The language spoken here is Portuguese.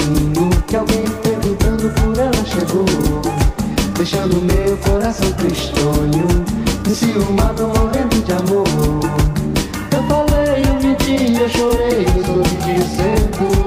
caminho Que alguém perguntando por ela chegou. Deixando meu coração tristonho Enciumado, morrendo de amor. Eu falei um dia, chorei, sorri dizendo